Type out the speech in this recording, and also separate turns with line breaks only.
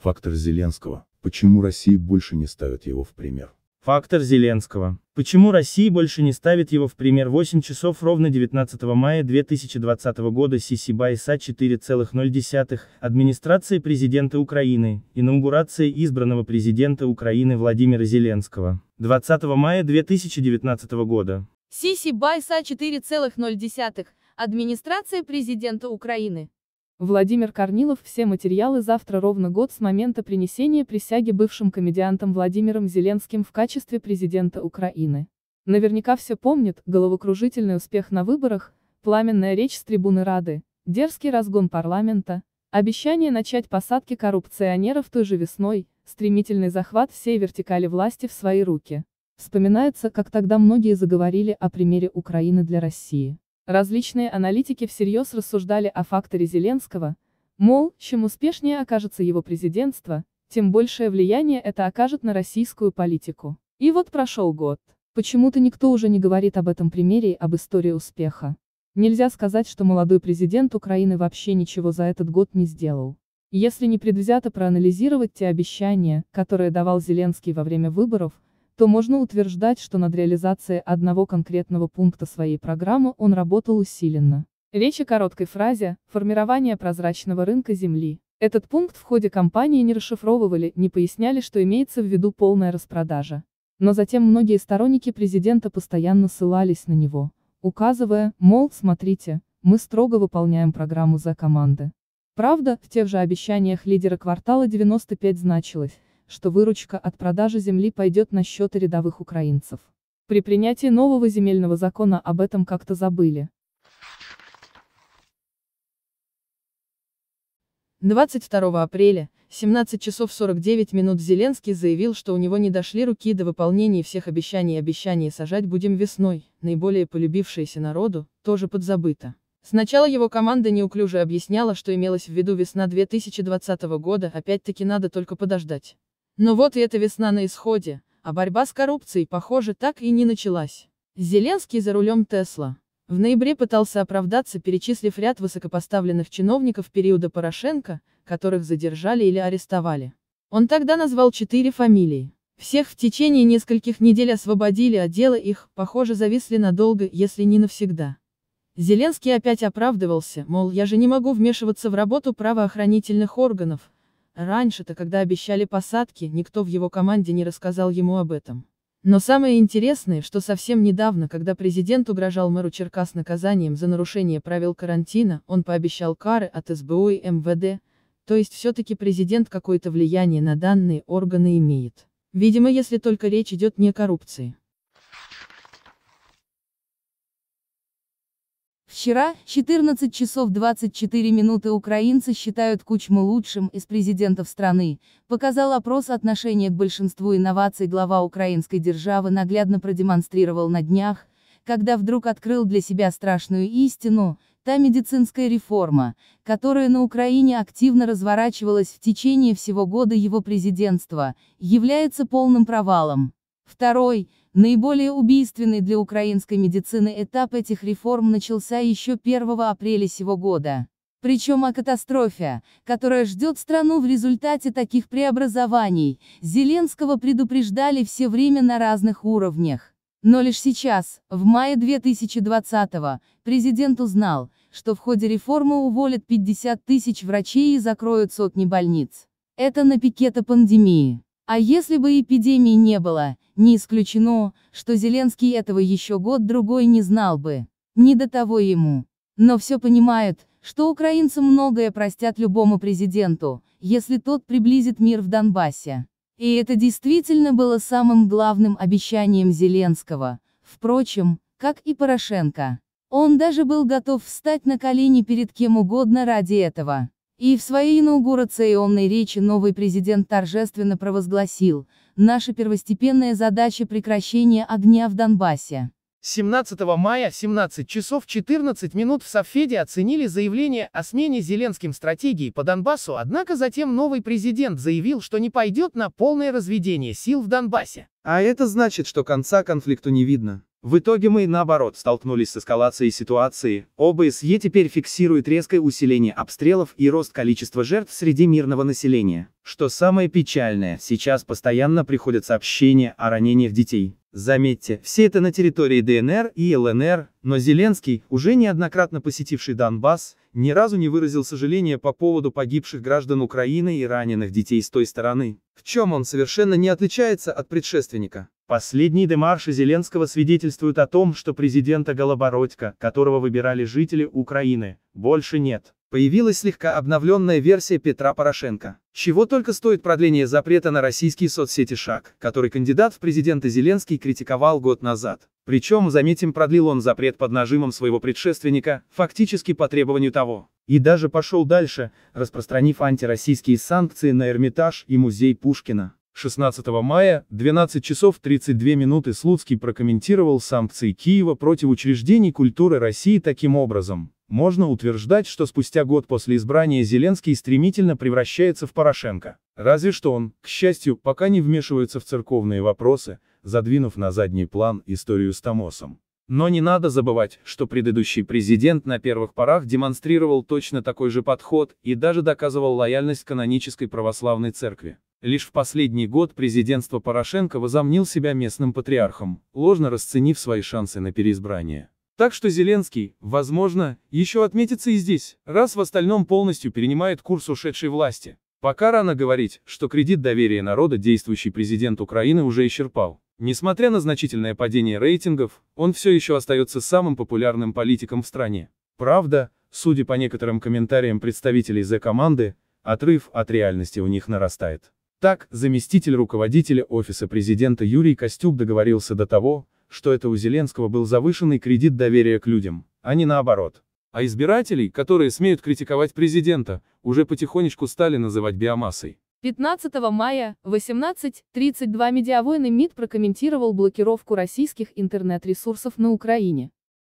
Фактор Зеленского. Почему Россия больше не ставит его в пример?
Фактор Зеленского. Почему Россия больше не ставит его в пример 8 часов ровно 19 мая 2020 года Сисиба ИСА 4,0. Администрация президента Украины. Инаугурация избранного президента Украины Владимира Зеленского. 20 мая 2019 года.
Сиси Байса 4,0. Администрация президента Украины.
Владимир Корнилов Все материалы завтра ровно год с момента принесения присяги бывшим комедиантом Владимиром Зеленским в качестве президента Украины. Наверняка все помнят, головокружительный успех на выборах, пламенная речь с трибуны Рады, дерзкий разгон парламента, обещание начать посадки коррупционеров той же весной, стремительный захват всей вертикали власти в свои руки. Вспоминается, как тогда многие заговорили о примере Украины для России. Различные аналитики всерьез рассуждали о факторе Зеленского, мол, чем успешнее окажется его президентство, тем большее влияние это окажет на российскую политику. И вот прошел год. Почему-то никто уже не говорит об этом примере и об истории успеха. Нельзя сказать, что молодой президент Украины вообще ничего за этот год не сделал. Если не предвзято проанализировать те обещания, которые давал Зеленский во время выборов, то можно утверждать, что над реализацией одного конкретного пункта своей программы он работал усиленно. Речь о короткой фразе «формирование прозрачного рынка земли». Этот пункт в ходе кампании не расшифровывали, не поясняли, что имеется в виду полная распродажа. Но затем многие сторонники президента постоянно ссылались на него, указывая, мол, смотрите, мы строго выполняем программу за команды. Правда, в тех же обещаниях лидера квартала 95 значилось, что выручка от продажи земли пойдет на счеты рядовых украинцев. При принятии нового земельного закона об этом как-то забыли.
22 апреля, 17 часов 49 минут Зеленский заявил, что у него не дошли руки до выполнения всех обещаний и обещаний сажать будем весной, наиболее полюбившееся народу, тоже подзабыто. Сначала его команда неуклюже объясняла, что имелось в виду весна 2020 года, опять-таки надо только подождать. Но вот и эта весна на исходе, а борьба с коррупцией, похоже, так и не началась. Зеленский за рулем Тесла. В ноябре пытался оправдаться, перечислив ряд высокопоставленных чиновников периода Порошенко, которых задержали или арестовали. Он тогда назвал четыре фамилии. Всех в течение нескольких недель освободили, а дело их, похоже, зависли надолго, если не навсегда. Зеленский опять оправдывался, мол, я же не могу вмешиваться в работу правоохранительных органов, Раньше-то, когда обещали посадки, никто в его команде не рассказал ему об этом. Но самое интересное, что совсем недавно, когда президент угрожал мэру Черкас наказанием за нарушение правил карантина, он пообещал кары от СБУ и МВД, то есть все-таки президент какое-то влияние на данные органы имеет. Видимо, если только речь идет не о коррупции.
Вчера, 14 часов 24 минуты украинцы считают Кучму лучшим из президентов страны, показал опрос отношения к большинству инноваций глава украинской державы наглядно продемонстрировал на днях, когда вдруг открыл для себя страшную истину, та медицинская реформа, которая на Украине активно разворачивалась в течение всего года его президентства, является полным провалом. Второй, Наиболее убийственный для украинской медицины этап этих реформ начался еще 1 апреля сего года. Причем о катастрофе, которая ждет страну в результате таких преобразований, Зеленского предупреждали все время на разных уровнях. Но лишь сейчас, в мае 2020-го, президент узнал, что в ходе реформы уволят 50 тысяч врачей и закроют сотни больниц. Это на пикета пандемии. А если бы эпидемии не было, не исключено, что Зеленский этого еще год-другой не знал бы. Не до того ему. Но все понимают, что украинцы многое простят любому президенту, если тот приблизит мир в Донбассе. И это действительно было самым главным обещанием Зеленского. Впрочем, как и Порошенко. Он даже был готов встать на колени перед кем угодно ради этого. И в своей инаугурационной речи новый президент торжественно провозгласил, наша первостепенная задача прекращение огня в Донбассе.
17 мая, 17 часов 14 минут в Софеде оценили заявление о смене Зеленским стратегии по Донбассу, однако затем новый президент заявил, что не пойдет на полное разведение сил в Донбассе.
А это значит, что конца конфликту не видно.
В итоге мы, наоборот, столкнулись с эскалацией ситуации, ОБСЕ теперь фиксирует резкое усиление обстрелов и рост количества жертв среди мирного населения. Что самое печальное, сейчас постоянно приходят сообщения о ранениях детей. Заметьте, все это на территории ДНР и ЛНР, но Зеленский, уже неоднократно посетивший Донбасс, ни разу не выразил сожаления по поводу погибших граждан Украины и раненых детей с той стороны. В чем он совершенно не отличается от предшественника? Последние демарши Зеленского свидетельствуют о том, что президента Голобородько, которого выбирали жители Украины, больше нет. Появилась слегка обновленная версия Петра Порошенко. Чего только стоит продление запрета на российские соцсети шаг, который кандидат в президенты Зеленский критиковал год назад. Причем, заметим, продлил он запрет под нажимом своего предшественника, фактически по требованию того. И даже пошел дальше, распространив антироссийские санкции на Эрмитаж и музей Пушкина. 16 мая, 12 часов 32 минуты Слуцкий прокомментировал санкции Киева против учреждений культуры России таким образом. Можно утверждать, что спустя год после избрания Зеленский стремительно превращается в Порошенко. Разве что он, к счастью, пока не вмешивается в церковные вопросы, задвинув на задний план историю с Томосом. Но не надо забывать, что предыдущий президент на первых порах демонстрировал точно такой же подход и даже доказывал лояльность канонической православной церкви. Лишь в последний год президентство Порошенко возомнил себя местным патриархом, ложно расценив свои шансы на переизбрание. Так что Зеленский, возможно, еще отметится и здесь, раз в остальном полностью перенимает курс ушедшей власти. Пока рано говорить, что кредит доверия народа действующий президент Украины уже исчерпал. Несмотря на значительное падение рейтингов, он все еще остается самым популярным политиком в стране. Правда, судя по некоторым комментариям представителей Z-команды, отрыв от реальности у них нарастает. Так, заместитель руководителя Офиса президента Юрий Костюк договорился до того, что это у Зеленского был завышенный кредит доверия к людям, а не наоборот. А избирателей, которые смеют критиковать президента, уже потихонечку стали называть биомассой.
15 мая, 18.32 медиавойны МИД прокомментировал блокировку российских интернет-ресурсов на Украине.